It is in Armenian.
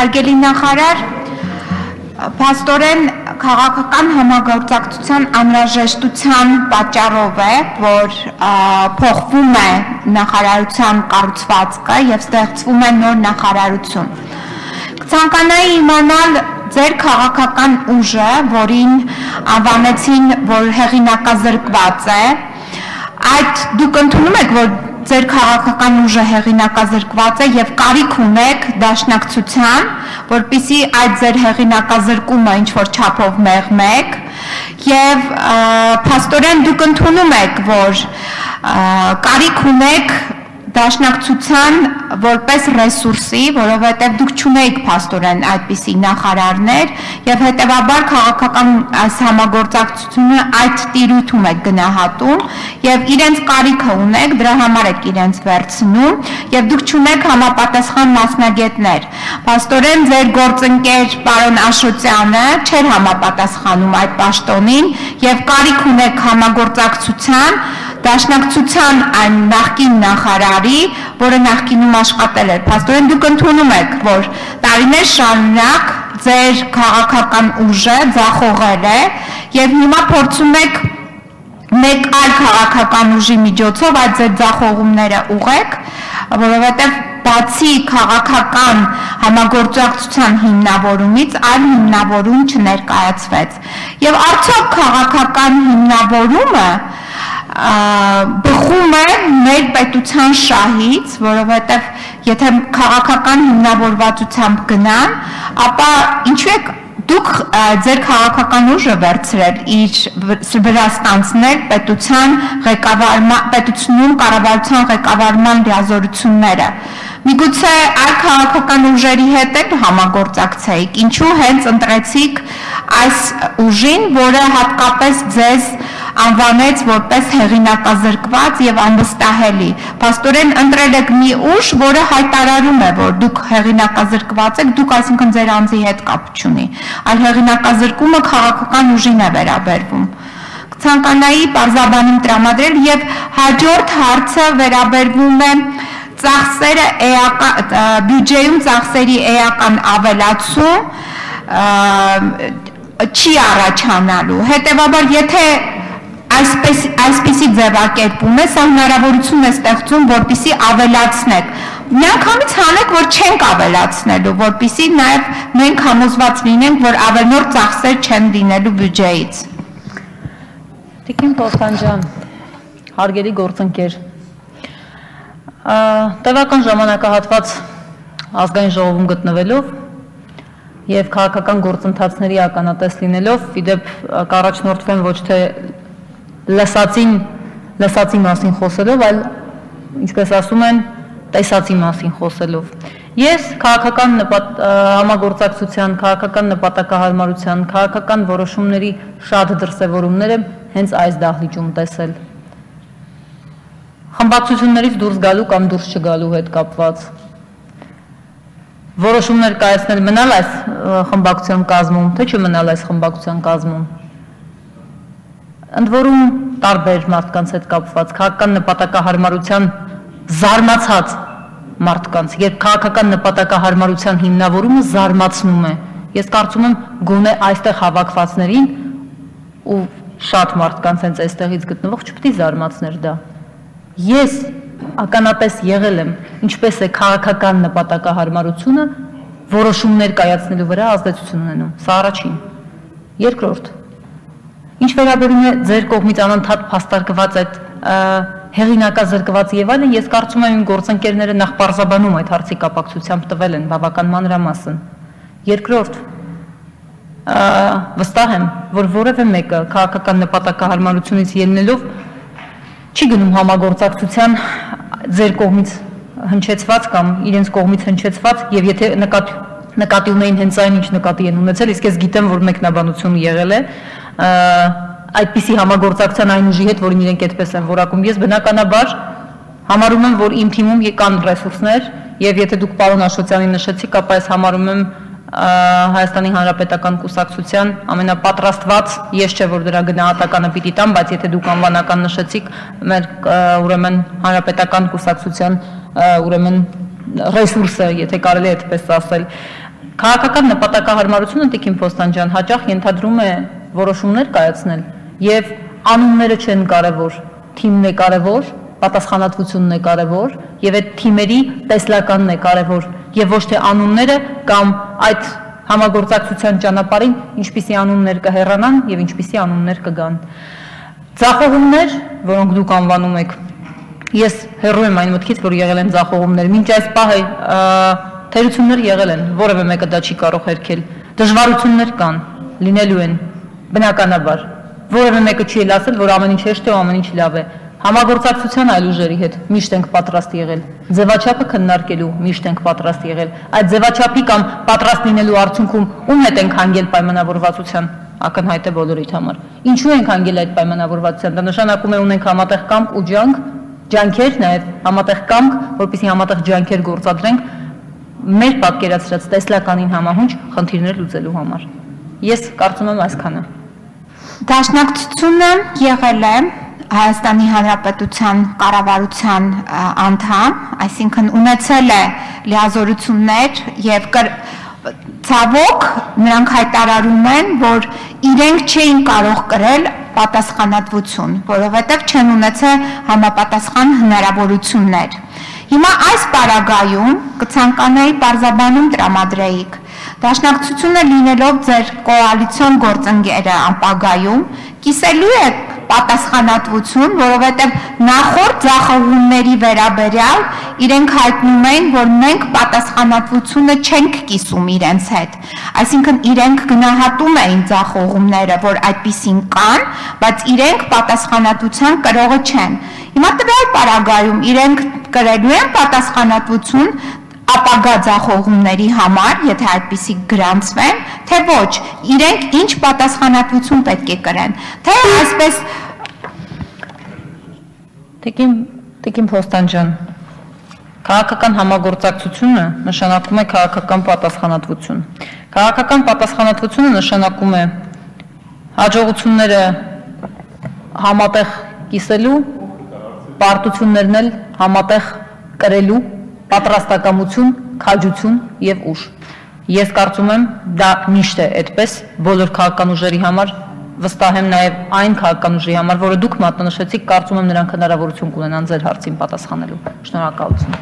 Հարգելի նախարար, Փաստորեն քաղաքական համագործակցության անհրաժեշտության պատճառով է, որ փոխվում է նախարարության կառուցվածքը եւ ստեղծվում է նոր նախարարություն։ Կցանկանայի իմանալ ձեր քաղաքական ուժը, որին անվանեցին, որ հեղինակազրկված է, այդ դուք ընդունում եք, որ ձեր քաղաքական ուժը հեղինակազրկված է եւ կարիք ունեք դաշնակցության, որpիսի այդ ձեր հեղինակազրկումը ինչ որ չափով մեղմեք եւ փաստորեն դուք ընդունում եք, որ կարիք ունեք դաշնակցության որպես ռեսուրսի, որովհետև դուք չունեիք փաստորեն այդպիսի նախարարներ եւ հետեւաբար քաղաքական այս համագործակցությունը այդ տիրույթում է գնահատում եւ իրենց կարիքը ունեք, դրա համար եք իրենց վերցնում եւ դուք չունեք համապատասխան մասնագետներ։ Փաստորեն ձեր գործընկեր պարոն Աշոտյանը չէր համապատասխանում այդ պաշտոնին եւ կարիք ունեք համագործակցության դաշնակցության այն նախկին նախարարի, որը նախկինում աշխատել էր։ Փաստորեն դուք ընդունում եք, որ տարիներ շարունակ ձեր քաղաքական ուժը ձախողել է եւ հիմա փորձում եք մեկ այլ քաղաքական ուժի միջոցով այդ ձեր ձախողումները ուղեք, որովհետեւ բացի քաղաքական համագործակցության հիմնավորումից այլ հիմնավորում չներկայացվեց։ Եվ արդյոք քաղաքական հիմնավորումը բխում է մեր պետության շահից, որովհետև եթե քաղաքական հիմնավորվածությամբ գնան, ապա ինչու եք դուք ձեր քաղաքական ուժը վերցրել իր վրա ստանցնել պետության ղեկավարման պետությունում կառավարության ղեկավարման լիազորությունները Միգուցե այլ քաղաքական ուժերի հետ էլ համագործակցեիք, ինչու հենց ընտրեցիք այս ուժին, որը հատկապես ձեզ անվանեց որպես հեղինակազրկված եւ անվստահելի։ Պաստորեն ընտրել եք մի ուժ, որը հայտարարում է, որ դուք հեղինակազրկված եք, դուք այսինքն ձեր անձի հետ կապ չունի, այլ հեղինակազրկումը քաղաքական ուժին է վերաբերվում ցանկանայի պարզաբանում տրամադրել եւ հաջորդ հարցը վերաբերվում է ծախսերը էական բյուջեում ծախսերի էական ավելացում չի առաջանալու։ Հետևաբար, եթե այսպես այսպիսի ձևակերպում է, սա հնարավորություն է ստեղծում, որպիսի ավելացնեք։ Միանգամից հանեք, որ չենք ավելացնելու, որպիսի նաև մենք համոզված լինենք, որ ավելնորդ ծախսեր չեն դինելու բյուջեից։ Տիկին Պոստանջան, հարգելի գործընկեր, տևական ժամանակահատված ազգային ժողովում գտնվելով եւ քաղաքական գործընթացների ականատես լինելով, իդեպ կառաջնորդվեն ոչ թե լսածին լսածի մասին խոսելով, այլ ինչպես ասում են, տեսածի մասին խոսելով։ Ես քաղաքական համագործակցության, քաղաքական նպատակահարմարության, քաղաքական որոշումների շատ դրսևորումներ եմ հենց այս դահլիճում տեսել խմբակցություններից դուրս գալու կամ դուրս չգալու հետ կապված որոշումներ կայացնել մնալ այս խմբակցության կազմում, թե չմնալ այս խմբակցության կազմում։ Ընդ որում տարբեր մարդկանց հետ կապված քաղաքական նպատակահարմարության զարմացած մարդկանց, երբ քաղաքական նպատակահարմարության հիմնավորումը զարմացնում է։ Ես կարծում եմ գոնե այստեղ հավաքվածներին ու շատ մարդկանց հենց այստեղից գտնվող չպետք է զարմացներ դա։ Ես ականատես եղել եմ, ինչպես է քաղաքական նպատակահարմարությունը որոշումներ կայացնելու վրա ազդեցություն ունենում։ Սա առաջին։ Երկրորդ։ Ինչ վերաբերում է ձեր կողմից անընդհատ փաստարկված այդ հեղինակազրկված եւ այլն, ես կարծում եմ գործընկերները նախ բարձաբանում այդ հարցի կապակցությամբ տվել են բավական մանրամասն։ Երկրորդ, վստահ եմ, որ որևէ մեկը քաղաքական նպատակահարմարությունից ելնելով չի գնում համագործակցության ձեր կողմից հնչեցված կամ իրենց կողմից հնչեցված եւ եթե նկատի նկատի ունեին հենց այն ինչ նկատի են ունեցել, իսկ ես գիտեմ, որ մեկնաբանություն եղել է, այդպիսի համագործակցության այն ուժի հետ, որին իրենք այդպես են որակում։ Ես բնականաբար համարում եմ, որ իմ թիմում կան ռեսուրսներ եւ եթե դուք պարոն Աշոտյանին նշեցիք, ապա ես համարում եմ Հայաստանի Հանրապետական Կուսակցության ամենապատրաստված ես չէ որ դրա գնահատականը պիտի տամ, բայց եթե դուք անվանական նշեցիք, մեր ուրեմն Հանրապետական Կուսակցության ուրեմն ռեսուրսը, եթե կարելի է այդպես ասել, Քաղաքական նպատակահարմարությունը Տիկին Փոստանջան հաճախ ենթադրում է որոշումներ կայացնել եւ անունները չեն կարևոր, թիմն է կարևոր, պատասխանատվությունն է կարևոր եւ այդ թիմերի տեսլականն է կարևոր եւ ոչ թե անունները կամ այդ համագործակցության ճանապարհին ինչպիսի անուններ կհեռանան եւ ինչպիսի անուններ կգան։ Ձախողումներ, որոնք դուք անվանում եք, ես հերո եմ այն մտքից, որ եղել են ձախողումներ։ Մինչ այս պահը թերություններ եղել են, որևէ մեկը դա չի կարող հերքել։ Դժվարություններ կան, լինելու են բնականաբար։ Որևէ մեկը չի էլ ասել, որ ամեն ինչ հեշտ է ու ամեն ինչ լավ է։ Համագործակցության այլ ուժերի հետ միշտ ենք պատրաստ եղել։ Ձևաչափը քննարկելու միշտ ենք պատրաստ եղել։ Այդ ձևաչափի կամ պատրաստ լինելու արդյունքում ում հետ ենք հանգել պայմանավորվածության ակնհայտ է բոլորիդ համար։ Ինչու ենք հանգել այդ պայմանավորվածության։ Դա նշանակում է ունենք համատեղ կամք ու ջանք, ջանքեր նաև համատեղ կամք, որպեսզի համատեղ ջանքեր գործադրենք մեր պատկերացրած տեսլականին համահունչ խնդիրներ լուծելու համար։ Ես կարծում եմ այսքանը։ Դաշնակցությունը եղել է Հայաստանի Հանրապետության կառավարության անդամ, այսինքն ունեցել է լիազորություններ եւ ցավոք նրանք հայտարարում են, որ իրենք չէին կարող կրել պատասխանատվություն, որովհետև չեն ունեցել համապատասխան հնարավորություններ։ Հիմա այս պարագայում կցանկանայի բարձաբանում տրամադրեիք։ Դաշնակցությունը լինելով ձեր կոալիցիոն գործընկերը անպագայում կիսելու է պատասխանատվություն, որովհետև նախորդ ձախողումների վերաբերյալ իրենք հայտնում էին, որ մենք պատասխանատվությունը չենք կիսում իրենց հետ։ Այսինքն իրենք գնահատում էին ձախողումները, որ այդպիսին կան, բայց իրենք պատասխանատվության կրողը չեն։ Հիմա տվյալ պարագայում իրենք կրելու են պատասխանատվություն ապագա ձախողումների համար, եթե այդպիսի գրանցվեն, թե ոչ, իրենք ինչ պատասխանատվություն պետք է կրեն, թե այսպես Տիկին Տիկին Փոստանջան Քաղաքական համագործակցությունը նշանակում է քաղաքական պատասխանատվություն։ Քաղաքական պատասխանատվությունը նշանակում է հաջողությունները համատեղ կիսելու, պարտություններն էլ համատեղ կրելու պատրաստակամություն, քաջություն եւ ուժ։ Ես կարծում եմ դա միշտ է այդպես բոլոր քաղաքական ուժերի համար վստահ եմ նաև այն քաղաքական ուժի համար, որը դուք մատնանշեցիք, կարծում եմ նրանք հնարավորություն կունենան ձեր հարցին պատասխանելու։ Շնորհակալություն։